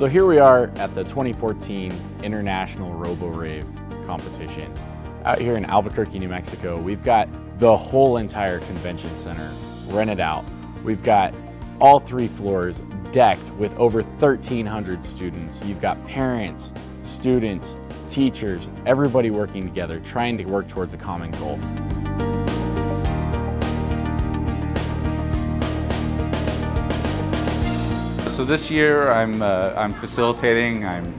So here we are at the 2014 International Robo-Rave competition. Out here in Albuquerque, New Mexico, we've got the whole entire convention center rented out. We've got all three floors decked with over 1,300 students. You've got parents, students, teachers, everybody working together, trying to work towards a common goal. So this year I'm, uh, I'm facilitating, I'm,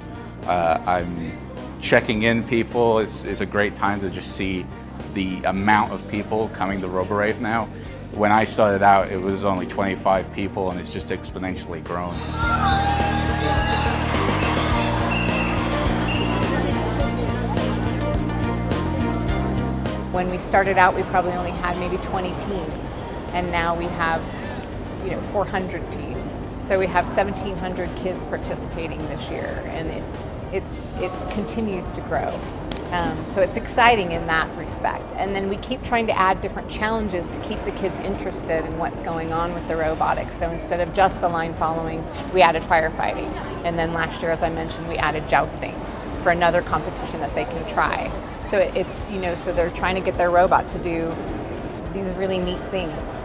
uh, I'm checking in people. It's, it's a great time to just see the amount of people coming to RoboRave now. When I started out, it was only 25 people and it's just exponentially grown. When we started out, we probably only had maybe 20 teams, and now we have, you know, 400 teams. So we have 1,700 kids participating this year, and it's it's it continues to grow. Um, so it's exciting in that respect. And then we keep trying to add different challenges to keep the kids interested in what's going on with the robotics. So instead of just the line following, we added firefighting. And then last year, as I mentioned, we added jousting for another competition that they can try. So it's, you know, so they're trying to get their robot to do these really neat things.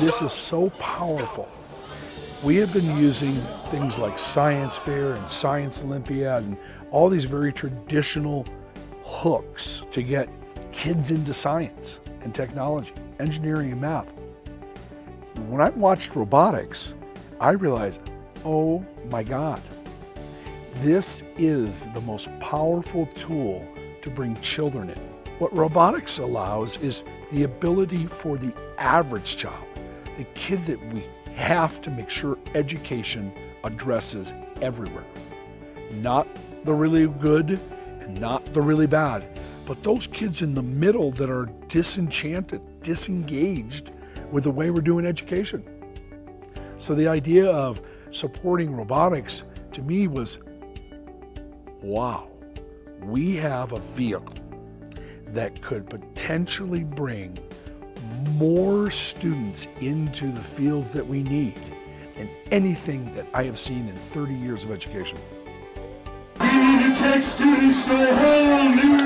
This is so powerful. We have been using things like Science Fair and Science Olympiad and all these very traditional hooks to get kids into science and technology, engineering and math. When I watched robotics, I realized, oh my God, this is the most powerful tool to bring children in. What robotics allows is the ability for the average child, the kid that we have to make sure education addresses everywhere. Not the really good and not the really bad, but those kids in the middle that are disenchanted, disengaged with the way we're doing education. So the idea of supporting robotics to me was wow, we have a vehicle that could potentially bring more students into the fields that we need than anything that I have seen in 30 years of education. We need to take students to a whole new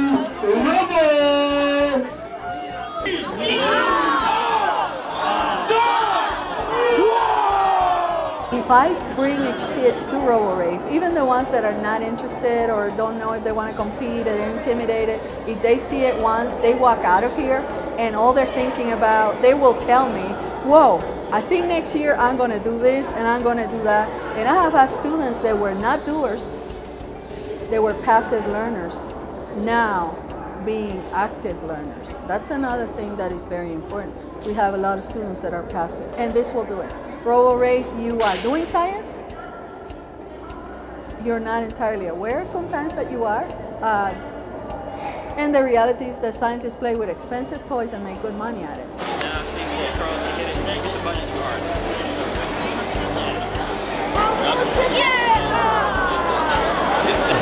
If I bring a kid to RoboRave, even the ones that are not interested or don't know if they want to compete or they're intimidated, if they see it once, they walk out of here and all they're thinking about, they will tell me, whoa, I think next year I'm going to do this and I'm going to do that. And I have had students that were not doers, they were passive learners. Now, being active learners. That's another thing that is very important. We have a lot of students that are passing, and this will do it. RoboRave, you are doing science. You're not entirely aware sometimes that you are. Uh, and the reality is that scientists play with expensive toys and make good money at it. Now, see across, you it, get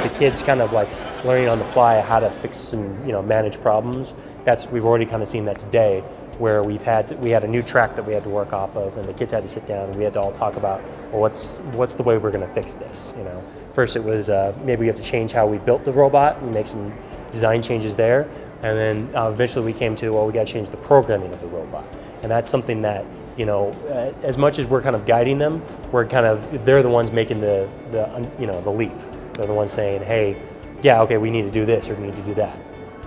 the. The kids kind of like learning on the fly how to fix and you know manage problems. That's we've already kind of seen that today, where we've had to, we had a new track that we had to work off of, and the kids had to sit down and we had to all talk about well what's what's the way we're going to fix this. You know, first it was uh, maybe we have to change how we built the robot and make some design changes there, and then uh, eventually we came to well we got to change the programming of the robot, and that's something that you know, uh, as much as we're kind of guiding them, we're kind of they're the ones making the the you know the leap. They're the ones saying, hey, yeah, okay, we need to do this or we need to do that.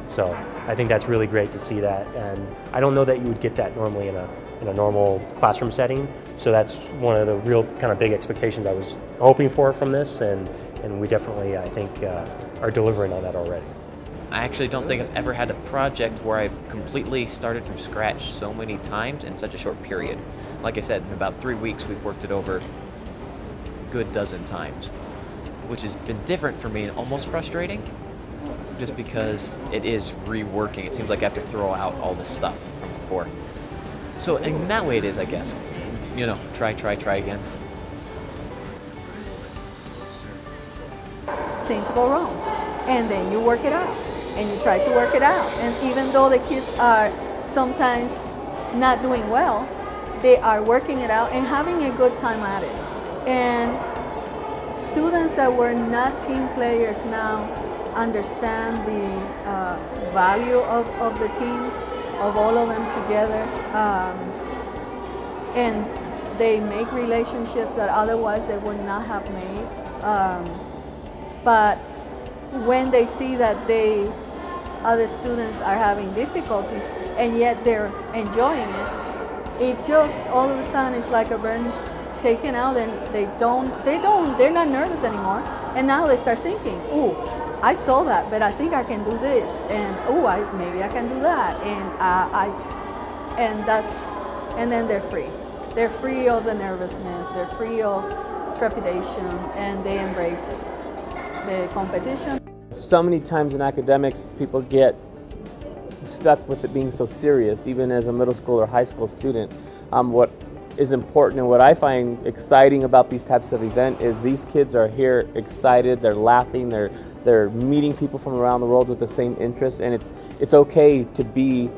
So I think that's really great to see that, and I don't know that you would get that normally in a in a normal classroom setting. So that's one of the real kind of big expectations I was hoping for from this, and and we definitely I think uh, are delivering on that already. I actually don't think I've ever had a project where I've completely started from scratch so many times in such a short period. Like I said, in about three weeks we've worked it over a good dozen times, which has been different for me and almost frustrating. Just because it is reworking. It seems like I have to throw out all this stuff from before. So in that way it is, I guess. You know, try, try, try again. Things go wrong. And then you work it out. And you try to work it out. And even though the kids are sometimes not doing well, they are working it out and having a good time at it. And students that were not team players now understand the uh, value of, of the team, of all of them together. Um, and they make relationships that otherwise they would not have made. Um, but when they see that they other students are having difficulties and yet they're enjoying it, it just all of a sudden it's like a burn taken out and they don't they don't they're not nervous anymore and now they start thinking oh i saw that but i think i can do this and oh i maybe i can do that and uh, i and that's and then they're free. They're free of the nervousness they're free of trepidation and they embrace the competition. So many times in academics people get stuck with it being so serious even as a middle school or high school student. Um, what is important and what I find exciting about these types of event is these kids are here excited, they're laughing, they're they're meeting people from around the world with the same interest, and it's it's okay to be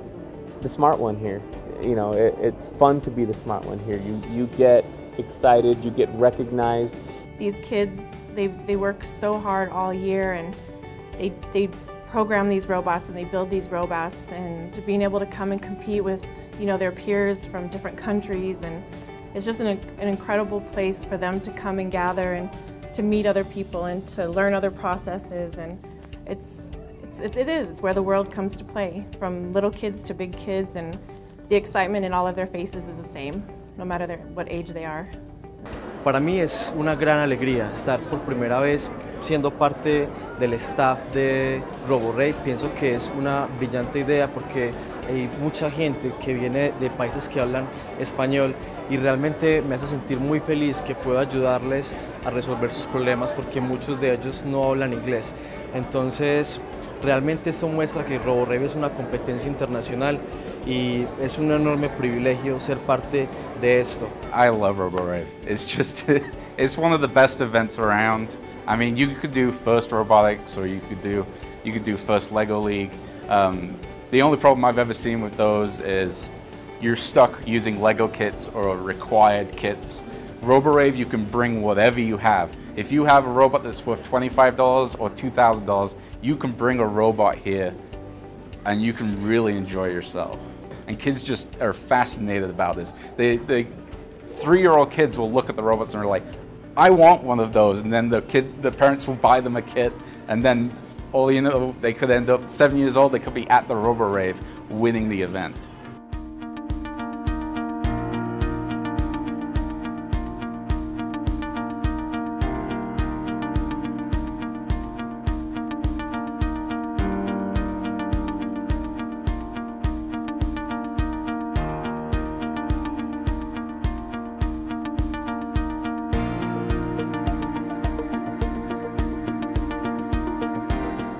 the smart one here. You know, it, it's fun to be the smart one here. You you get excited, you get recognized. These kids they they work so hard all year and they they program these robots and they build these robots and to being able to come and compete with you know their peers from different countries and it's just an, an incredible place for them to come and gather and to meet other people and to learn other processes and it's, it's, it's it is it's where the world comes to play from little kids to big kids and the excitement in all of their faces is the same no matter their, what age they are. Para mí es una gran alegría estar por primera vez siendo parte del staff de RoboRay. Pienso que es una brillante idea porque hay mucha gente que viene de países que hablan español y realmente me hace sentir muy feliz que puedo ayudarles a resolver sus problemas porque muchos de ellos no hablan inglés. Entonces, realmente esto muestra que RoboRave es una competencia internacional y es un enorme privilegio ser parte de esto. I love RoboRave. It's just, it's one of the best events around. I mean, you could do FIRST Robotics or you could do, you could do FIRST Lego League. Um, the only problem I've ever seen with those is you're stuck using Lego kits or required kits. RoboRave, you can bring whatever you have. If you have a robot that's worth $25 or $2,000, you can bring a robot here and you can really enjoy yourself. And kids just are fascinated about this. They, they three-year-old kids will look at the robots and are like, I want one of those. And then the kid, the parents will buy them a kit, and then, oh, you know, they could end up seven years old. They could be at the Robo Rave, winning the event.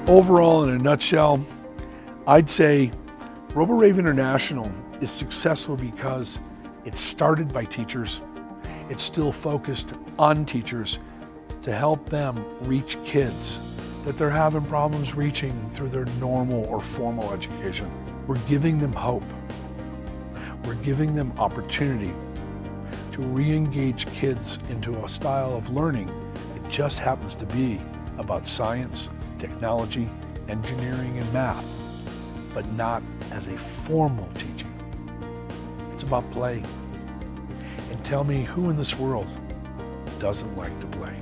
Overall, in a nutshell, I'd say RoboRave International is successful because it started by teachers. It's still focused on teachers to help them reach kids that they're having problems reaching through their normal or formal education. We're giving them hope. We're giving them opportunity to re-engage kids into a style of learning that just happens to be about science, technology, engineering, and math, but not as a formal teaching. It's about play. And tell me who in this world doesn't like to play?